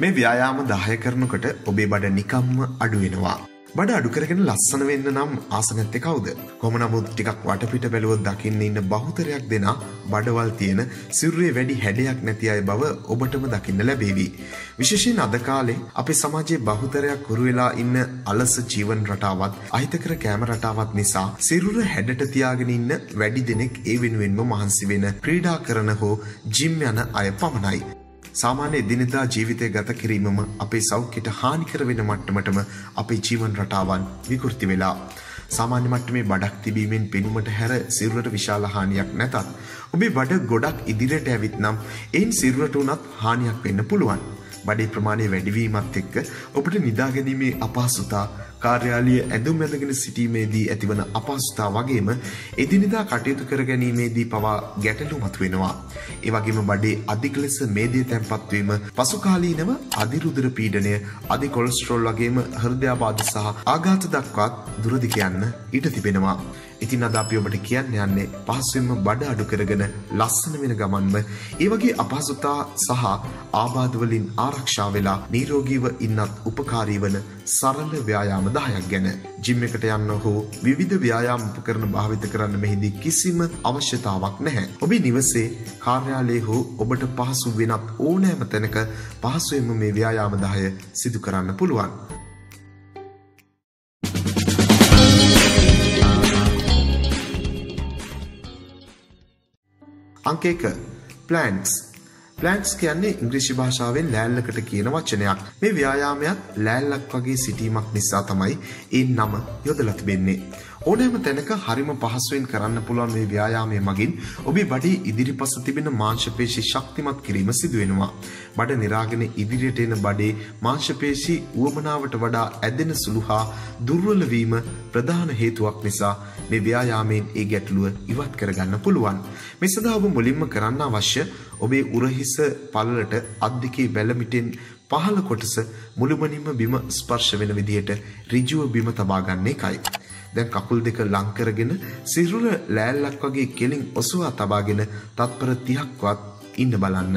මේ ව්‍යායාම 10 කරනකොට ඔබේ බඩ නිකම්ම අඩු වෙනවා. බඩ අඩු කරගෙන ලස්සන වෙන්න නම් ආස නැත්තේ කවුද? කොහොම නමුත් ටිකක් වටපිට බැලුවොත් දකින්න ඉන්න බහුතරයක් දෙනා බඩවල් තියෙන සිරුරේ වැඩි හැඩයක් නැති අය බව ඔබටම දකින්න ලැබේවි. විශේෂයෙන් අද කාලේ අපේ සමාජයේ බහුතරයක් හුරු වෙලා ඉන්න අලස ජීවන රටාවත් අහිතකර කෑම රටාවත් නිසා සිරුර හැඩට තියාගෙන ඉන්න වැඩි දෙනෙක් ඒ වෙනුවෙන්ම මහන්සි වෙන ක්‍රීඩා කරන හෝ ජිම් යන අය පමණයි. සාමාන්‍ය එදිනෙදා ජීවිතය ගත කිරීමම අපේ සෞඛ්‍යයට හානිකර වෙන මට්ටමටම අපේ ජීවන රටාවන් විකෘති වෙලා. සාමාන්‍ය මට්ටමේ බඩක් තිබීමෙන් පෙනුමට හැර සිරුරට විශාල හානියක් නැතත් ඔබේ බඩ ගොඩක් ඉදිරියට ඇවිත් නම් එයින් සිරුරට උනත් හානියක් වෙන්න පුළුවන්. බඩේ ප්‍රමාණය වැඩිවීමත් එක්ක ඔබට නිදාගැනීමේ අපහසුතා කාර්යාලීය ඇඳුම් ඇඳගෙන සිටීමේදී ඇතිවන අපහසුතා වගේම එදිනෙදා කටයුතු කර ගැනීමේදී පවා ගැටලු මතුවෙනවා. ඒ වගේම බඩේ අධික ලෙස මේදය තැන්පත් වීම පසුකාලීනව අධිරුධිර පීඩනය, අධි කොලෙස්ටරෝල් වගේම හෘදයාබාධ සහ ආඝාත දක්වාත් දුරදිග යන්න ඉඩ තිබෙනවා. ඉතින් අද අපි ඔබට කියන්න යන්නේ පහසුවෙන්ම බඩ අඩු කරගෙන ලස්සන වෙන ගමන්ම ඒ වගේ අපහසුතා සහ ආබාධ වලින් ආරක්ෂා වෙලා නිරෝගීව ඉන්නත් උපකාරී වන සරල ව්‍යායාම 10ක් ගැන ජිම් එකට යන්න හෝ විවිධ ව්‍යායාම උපකරණ භාවිත කරන්න මෙහිදී කිසිම අවශ්‍යතාවක් නැහැ. ඔබේ නිවසේ කාර්යාලයේ හෝ ඔබට පහසු වෙනත් ඕනෑම තැනක පහසුවෙන්ම මේ ව්‍යායාම 10 සිදු කරන්න පුළුවන්. අංක එක ප්ලන්ට්ස් ප්ලන්ට්ස් කියන්නේ ඉංග්‍රීසි භාෂාවෙන් ලෑල්ලකට කියන වචනයක්. මේ ව්‍යායාමයක් ලෑල්ලක් වගේ සිටීමක් නිසා තමයි ඒ නම යොදලා තිබෙන්නේ. ඕනෑම තැනක හරිම පහසුවෙන් කරන්න පුළුවන් මේ ව්‍යායාමය මගින් ඔබේ බඩේ ඉදිරිපස තිබෙන මාංශපේශි ශක්තිමත් කිරීම සිදු වෙනවා. බඩ නිරාගෙන ඉදිරියට එන බඩේ මාංශපේශි උවමනාවට වඩා ඇදෙන සුළු හා දුර්වල වීම ප්‍රධාන හේතුවක් නිසා මේ ව්‍යායාමයෙන් ඒ ගැටලුව ඉවත් කරගන්න පුළුවන්. මේ සඳහා ඔබ මුලින්ම කරන්න අවශ්‍ය ඔබේ උරහිස පළලට අත් දෙකේ වැලමිටෙන් පහළ කොටස මුළුමනින්ම බිම ස්පර්ශ වෙන විදිහට ඍජුව බිම තබා ගන්න එකයි. දැන් කකුල් දෙක ලං කරගෙන සිරුර ලෑල්ලක් වගේ කෙලින් ඔසවා තබාගෙන තත්පර 30ක්වත් ඉන්න බලන්න.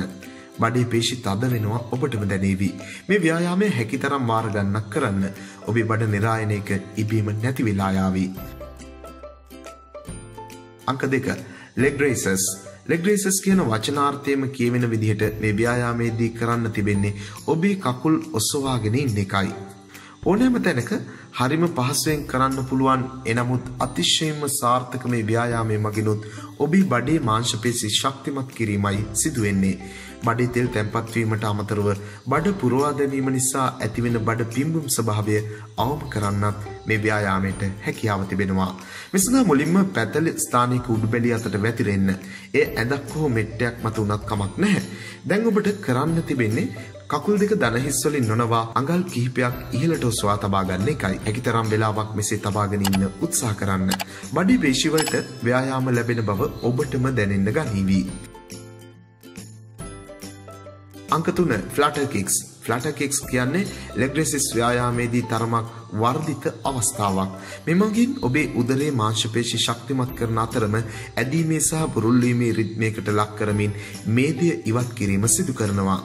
බඩේ පේශි තද වෙනවා ඔබටම දැනේවි. මේ ව්‍යායාමය හැකිතරම් වාර ගණනක් කරන්න. ඔබේ බඩ නිරායනයක ඉබේම නැති වෙලා යාවි. අංක 2 leg raises ලෙග් රේසස් කියන වචනාර්ථයම කියවෙන විදිහට මේ ව්‍යායාමයේදී කරන්න තිබෙන්නේ ඔබේ කකුල් ඔසවාගෙන ඉන්න එකයි. ඕනෑම තැනක හරිම පහසුවෙන් කරන්න පුළුවන් එනමුත් අතිශයින්ම සාර්ථක මේ ව්‍යායාමයේ මගිනුත් ඔබේ බඩේ මාංශපේශි ශක්තිමත් කිරීමයි සිදුවෙන්නේ. බඩේ තෙල් තැන්පත් වීමට අමතරව බඩ පුරවා දැමීම නිසා ඇතිවෙන බඩ පිම්බුම් ස්වභාවය අවම කරන්නත් මේ ව්‍යායාමයට හැකියාව තිබෙනවා. මෙසඳා මුලින්ම පැතල ස්ථානික උඩුබැලිය අතට වැතිරෙන්න. ඒ ඇඳක් හෝ මෙට්ටයක් මත උනත් කමක් නැහැ. දැන් ඔබට කරන්න තිබෙන්නේ කකුල් දෙක දනහිස් වලින් නොනවා අඟල් කිහිපයක් ඉහළට ඔසවා තබා ගන්න එකයි. හැකිතරම් වෙලාවක් මෙසේ තබාගෙන ඉන්න උත්සාහ කරන්න. බඩි පේශි වලට ව්‍යායාම ලැබෙන බව ඔබටම දැනෙන්න ගනීවි. අංක 3 ෆ්ලටර් කික්ස් ෆ්ලටර් කික්ස් කියන්නේ ලෙග් රෙසිස් ව්‍යායාමයේදී තරමක් වර්ධිත අවස්ථාවක්. මෙමගින් ඔබේ උදරයේ මාංශපේශි ශක්තිමත් කරන අතරම ඇදීමේ සහ බුරුල් වීමේ රිද්මයකට ලක් කරමින් මේදය ඉවත් කිරීම සිදු කරනවා.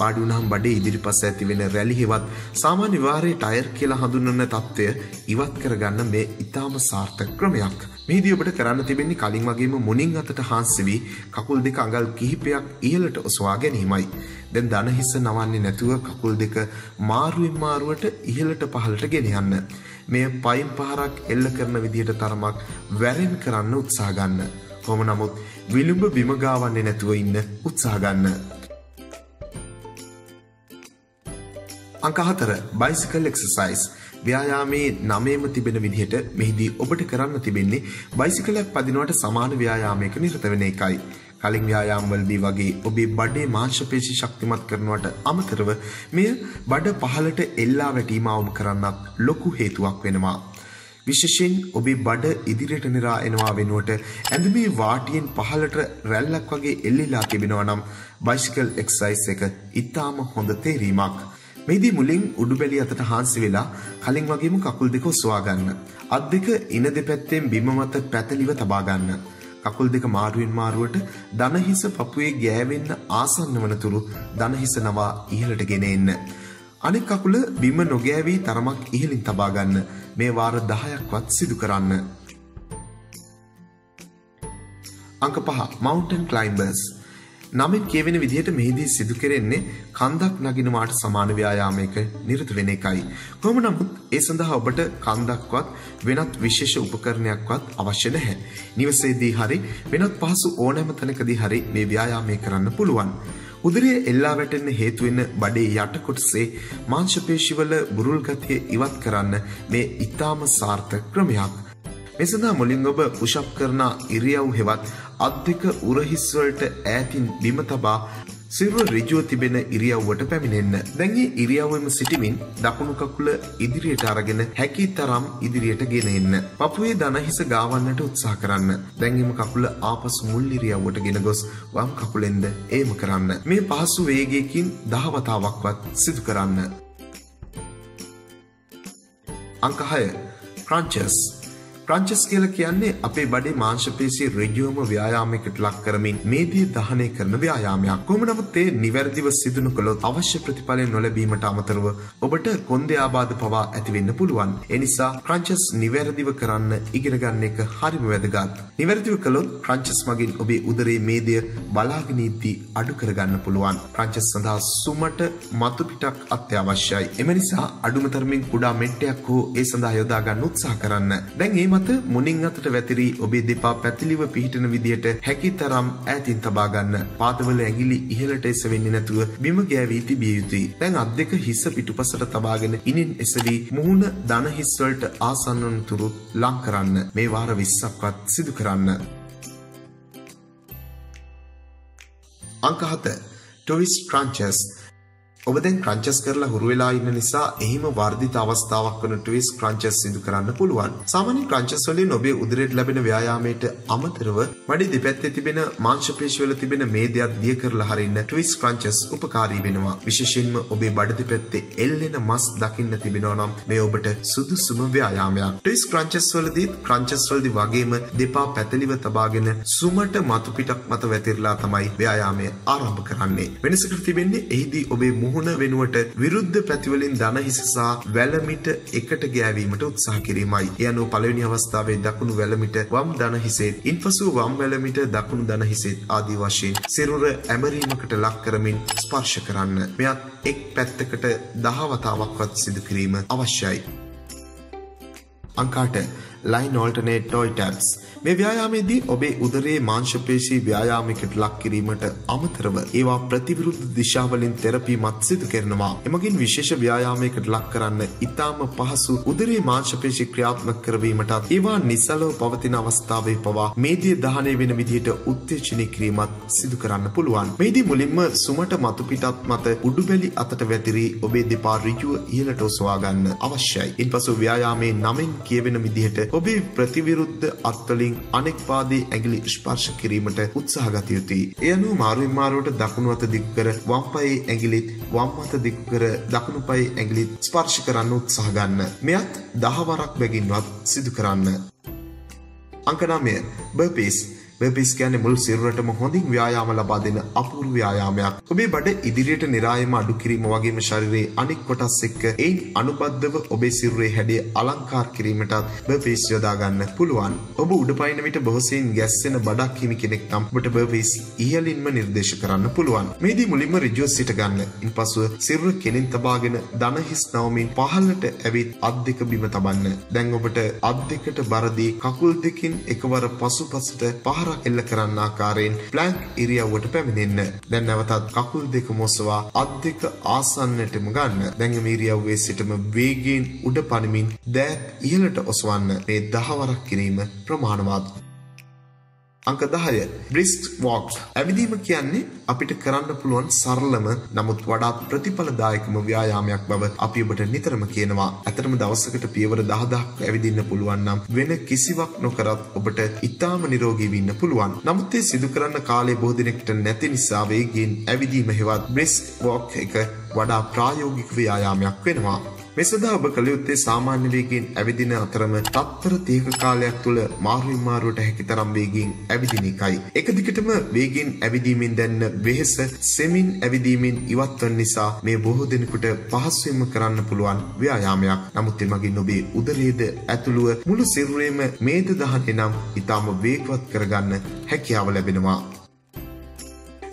පාඩු වුණාම බඩේ ඉදිරිපස ඇති වෙන රැලි හෙවත් සාමාන්‍ය විවාහයේ ටයර් කියලා හඳුන්වන தত্ত্বය ඉවත් කරගන්න මේ ඊටාම සාර්ථක ක්‍රමයක්. මේදී ඔබට කරන්න තිබෙන්නේ කලින් වගේම මුණින් අතට හාන්සි වී කකුල් දෙක අඟල් කිහිපයක් ඉහළට ඔසවා ගැනීමයි. දැන් දන හිස නවන්නේ නැතුව කකුල් දෙක මාරුවෙන් මාරුවට ඉහළට පහළට ගෙන යන්න. මෙය පයින් පහරක් එල්ල කරන විදිහට තරමක් වැරෙන් කරන්න උත්සාහ ගන්න. කොහොම නමුත් විලුඹ බිම ගාවන්නේ නැතුව ඉන්න උත්සාහ ගන්න. අංක 4 බයිසිකල් එක්සර්සයිස් ව්‍යායාමයේ නමේම තිබෙන විදිහට මෙහිදී ඔබට කරන්න තිබෙන්නේ බයිසිකලයක් පදිනවට සමාන ව්‍යායාමයක නිරත වෙන එකයි. කලින් ව්‍යායාමවලදී වගේ ඔබේ බඩේ මාංශපේශි ශක්තිමත් කරනවට අමතරව මෙය බඩ පහළට එල්ලා වැටීම අවම කරන්නත් ලොකු හේතුවක් වෙනවා. විශේෂයෙන් ඔබේ බඩ ඉදිරියට නිරා එනවා වෙනුවට ඇඳුමේ වාටියෙන් පහළට රැල්ලක් වගේ එල්ලිලා තිබෙනවා නම් බයිසිකල් එක්සයිස් එක ඉතාම හොඳ තේරීමක්. මෙහිදී මුලින් උඩුබැලි අතට හාන්සි වෙලා කලින් වගේම කකුල් දෙක ඔසවා ගන්න. අත් දෙක ඉන දෙපැත්තෙන් බිම මත පැතලිව තබා ගන්න. කකුල් දෙක මාරුවෙන් මාරුවට දනහිස පපුවේ ගෑවෙන්න ආසන්න වනතුරු දනහිස නවා ඉහළට ගෙන එන්න. අනෙක් කකුල බිම නොගෑවී තරමක් ඉහළින් තබා ගන්න මේ වාර 10ක්වත් සිදු කරන්න. අංක 5 Mountain Climbers නමින් කියවෙන විදිහට මෙහිදී සිදු කෙරෙන්නේ කන්දක් නගිනවාට සමාන ව්‍යායාමයක නිරත වෙන එකයි. කොහොම නමුත් ඒ සඳහා ඔබට කන්දක්වත් වෙනත් විශේෂ උපකරණයක්වත් අවශ්‍ය නැහැ. නිවසේදී හරි වෙනත් පහසු ඕනෑම තැනකදී හරි මේ ව්‍යායාමය කරන්න පුළුවන්. උදරය එල්ලා වැටෙන්න හේතු වෙන බඩේ යට කොටසේ මාංශ පේශිවල බුරුල් ගතිය ඉවත් කරන්න මේ ඊටාම සාර්ථක ක්‍රමයක්. මේ සඳහා මුලින් ඔබ පුෂප් කරන ඉරියව් හෙවත් අත් දෙක උරහිස් වලට ඈතින් බිම තබා සිරුර ඍජුව තිබෙන ඉරියව්වට පැමිණෙන්න. දැන් මේ ඉරියව්වෙම සිටමින් දකුණු කකුල ඉදිරියට අරගෙන හැකි තරම් ඉදිරියට ගෙන එන්න. පපුවේ දන හිස ගාවන්නට උත්සාහ කරන්න. දැන් එම කකුල ආපසු මුල් ඉරියව්වට ගෙන ගොස් වම් කකුලෙන්ද ඒම කරන්න. මේ පහසු වේගයකින් දහ වතාවක්වත් සිදු කරන්න. අංක 6 crunches ක්‍රංචස් කියලා කියන්නේ අපේ බඩේ මාංශපේශී ඍජුවම ව්‍යායාමයකට ලක් කරමින් මේදිය දහනය කරන ව්‍යායාමයක්. කොහොම නමුත් ඒ නිවැරදිව සිදු නොකළොත් අවශ්‍ය ප්‍රතිඵලය නොලැබීමට අමතරව ඔබට කොන්දේ ආබාධ පවා ඇති වෙන්න පුළුවන්. ඒ නිසා ක්‍රංචස් නිවැරදිව කරන්න ඉගෙන ගන්න එක හරිම වැදගත්. නිවැරදිව කළොත් ක්‍රංචස් මගින් ඔබේ උදරයේ මේදිය බලාගෙන ඉද්දී අඩු කරගන්න පුළුවන්. ක්‍රංචස් සඳහා සුමට මතු පිටක් අත්‍යවශ්‍යයි. එම නිසා අඩුම තරමින් කුඩා මෙට්ටයක් හෝ ඒ සඳහා යොදා ගන්න උත්සාහ කරන්න. දැන් මේ මත මුණින් අතට වැතිරී ඔබේ දෙපා පැතිලිව පිහිටන විදියට හැකි තරම් ඈතින් තබා ගන්න. පාදවල ඇඟිලි ඉහළට එසවෙන්නේ නැතුව බිම ගෑවී තිබිය යුතුයි. දැන් අත් දෙක හිස පිටුපසට තබාගෙන ඉනින් එසවි මුහුණ දන හිස් වලට ආසන්න වන තුරු ලං කරන්න. මේ වාර 20ක්වත් සිදු කරන්න. අංක 7 Twist crunches ඔබ දැන් ක්‍රන්චස් කරලා හුරු වෙලා ඉන්න නිසා එහිම වර්ධිත අවස්ථාවක් වන ට්විස් ක්‍රන්චස් සිදු කරන්න පුළුවන්. සාමාන්‍ය ක්‍රන්චස් වලින් ඔබේ උදරයට ලැබෙන ව්‍යායාමයට අමතරව බඩේ දෙපැත්තේ තිබෙන මාංශ පේශිවල තිබෙන මේදයක් දිය කරලා හරින්න ට්විස් ක්‍රන්චස් උපකාරී වෙනවා. විශේෂයෙන්ම ඔබේ බඩ දෙපැත්තේ එල්ලෙන මස් දකින්න තිබෙනවා නම් මේ ඔබට සුදුසුම ව්‍යායාමයක්. ට්විස් ක්‍රන්චස් වලදී ක්‍රන්චස් වලදී වගේම දෙපා පැතලිව තබාගෙන සුමට මතු පිටක් මත වැතිරලා තමයි ව්‍යායාමය ආරම්භ කරන්නේ. වෙනසකට තිබෙන්නේ එහිදී ඔබේ මුහුණ වෙනුවට විරුද්ධ පැතිවලින් දන හිස සහ වැලමිට එකට ගෑවීමට උත්සාහ කිරීමයි. ඒ අනුව පළවෙනි අවස්ථාවේ දකුණු වැලමිට වම් දන හිසෙත්, ඉන්පසු වම් වැලමිට දකුණු දන හිසෙත් ආදී වශයෙන් සිරුර ඇමරීමකට ලක් කරමින් ස්පර්ශ කරන්න. මෙයත් එක් පැත්තකට දහ වතාවක්වත් සිදු කිරීම අවශ්‍යයි. අංකාට line alternate toy tabs මේ ව්‍යායාමයේදී ඔබේ උදරයේ මාංශපේශී ව්‍යායාමයකට ලක් කිරීමට අමතරව ඒවා ප්‍රතිවිරුද්ධ දිශාවලින් තෙරපීමත් සිදු කරනවා. එමගින් විශේෂ ව්‍යායාමයකට ලක් කරන්න ඉතාම පහසු උදරයේ මාංශපේශී ක්‍රියාත්මක කරවීමටත් ඒවා නිසලව පවතින අවස්ථාවේ පවා මේදිය දහනය වෙන විදිහට උත්තේජනය කිරීමත් සිදු කරන්න පුළුවන්. මේදී මුලින්ම සුමට මතු පිටත් මත උඩුබැලි අතට වැතිරී ඔබේ දෙපා ඍජුව ඉහළට ඔසවා ගන්න අවශ්‍යයි. ඉන්පසු ව්‍යායාමයේ නමින් කියවෙන විදිහට ඔබේ ප්‍රතිවිරුද්ධ අත්වලින් වලින් අනෙක් පාදයේ ඇඟිලි ස්පර්ශ කිරීමට උත්සාහ ගත යුතුයි. ඒ අනුව මාරුවෙන් මාරුවට දකුණු අත දික් කර වම් පායේ ඇඟිලිත් වම් අත දික් කර දකුණු පායේ ඇඟිලිත් ස්පර්ශ කරන්න උත්සාහ ගන්න. මෙයත් දහවරක් බැගින්වත් සිදු කරන්න. අංක 9 බර්පීස් වෙබිස් කියන්නේ මුල් සිරුරටම හොඳින් ව්‍යායාම ලබා දෙන අපූර්ව ව්‍යායාමයක්. ඔබේ බඩ ඉදිරියට નિરાයම අඩු කිරීම වගේම ශරීරයේ අනෙක් කොටස් එක්ක ඒන් අනුබද්ධව ඔබේ සිරුරේ හැඩය අලංකාර කිරීමටත් බර්පීස් යොදා ගන්න පුළුවන්. ඔබ උඩ පයින් විට බොහෝසෙයින් ගැස්සෙන බඩක් හිමි කෙනෙක් නම් ඔබට බර්පීස් ඉහළින්ම නිර්දේශ කරන්න පුළුවන්. මේදී මුලින්ම ඍජුව සිට ගන්න. ඉන්පසුව සිරුර කෙලින් තබාගෙන දන හිස් නවමින් පහළට ඇවිත් අත් දෙක බිම තබන්න. දැන් ඔබට අත් දෙකට බර දී කකුල් දෙකින් එකවර පසුපසට පහර පාරක් එල්ල කරන්න ආකාරයෙන් ප්ලැන්ක් ඉරියව්වට පැමිණෙන්න. දැන් නැවතත් කකුල් දෙක මොසවා අත් දෙක ආසන්නටම ගන්න. දැන් මේ ඉරියව්වේ සිටම වේගයෙන් උඩ පනිමින් දෑත් ඉහළට ඔසවන්න. මේ දහවරක් කිරීම ප්‍රමාණවත්. අංක 10 බ්‍රිස්ක් වොක් ඇවිදීම කියන්නේ අපිට කරන්න පුළුවන් සරලම නමුත් වඩාත් ප්‍රතිඵලදායකම ව්‍යායාමයක් බව අපි ඔබට නිතරම කියනවා. ඇත්තටම දවසකට පියවර 10000ක් ඇවිදින්න පුළුවන් නම් වෙන කිසිවක් නොකරත් ඔබට ඊටාම නිරෝගී වෙන්න පුළුවන්. නමුත් ඒ සිදු කරන්න කාලය බොහෝ දිනකට නැති නිසා වේගයෙන් ඇවිදීම හෙවත් බ්‍රිස්ක් වොක් එක වඩා ප්‍රායෝගික ව්‍යායාමයක් වෙනවා. මේ සඳහා ඔබ කළ යුත්තේ සාමාන්‍ය වේගයෙන් ඇවිදින අතරම තත්තර දීර්ඝ කාලයක් තුල මාරුවෙන් මාරුවට හැකි තරම් වේගයෙන් ඇවිදින එකයි. එක දිගටම වේගයෙන් ඇවිදීමෙන් දැනෙන වෙහෙස සෙමින් ඇවිදීමෙන් ඉවත් වන නිසා මේ බොහෝ දෙනෙකුට පහසුවෙන්ම කරන්න පුළුවන් ව්‍යායාමයක්. නමුත් එමගින් ඔබේ උදරයේද ඇතුළුව මුළු සිරුරේම මේද දහන්නේ නම් ඊටම වේගවත් කරගන්න හැකියාව ලැබෙනවා.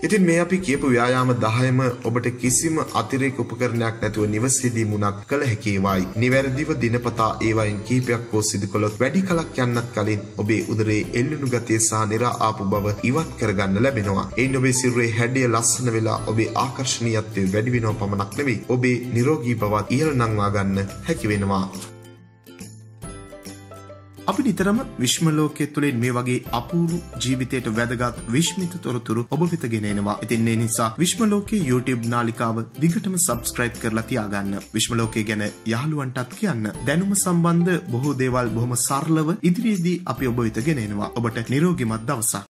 ඉතින් මේ අපි කියපු ව්‍යායාම 10ම ඔබට කිසිම අතිරේක උපකරණයක් නැතුව නිවසේදී මුණත් කළ හැකි ඒවායි. නිවැරදිව දිනපතා ඒවායින් කීපයක් හෝ සිදු කළොත් වැඩි කලක් යන්නත් කලින් ඔබේ උදරයේ එල්ලුණු ගතිය සහ නිරා ආපු බව ඉවත් කරගන්න ලැබෙනවා. එයින් ඔබේ සිරුරේ හැඩය ලස්සන වෙලා ඔබේ ආකර්ශනීයත්වය වැඩි වෙනව පමණක් නෙවෙයි ඔබේ නිරෝගී බවත් ඉහළ නංවා ගන්න හැකි වෙනවා. අපි නිතරම විශ්ම ලෝකයේ තුලින් මේ වගේ අපූර්ව ජීවිතයට වැදගත් විශ්මිත තොරතුරු ඔබ වෙත ගෙනෙනවා. ඉතින් ඒ නිසා විශ්ම ලෝකයේ YouTube නාලිකාව දිගටම subscribe කරලා තියාගන්න. විශ්ම ලෝකය ගැන යහළුවන්ටත් කියන්න. දැනුම සම්බන්ධ බොහෝ දේවල් බොහොම සරලව ඉදිරියේදී අපි ඔබ වෙත ගෙනෙනවා. ඔබට නිරෝගිමත් දවසක්.